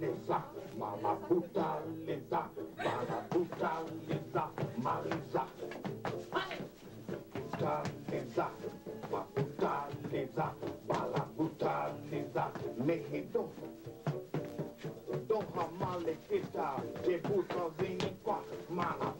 Lisa, Mama Leza, Lisa, Mama Malabuta Lisa, Marisa. Buta Leza, Lisa, Leza, Malabuta Lisa, Mehido. Don hamale kita, Jebuta Zinikwa, Malabuta, Buta, Buta Leza.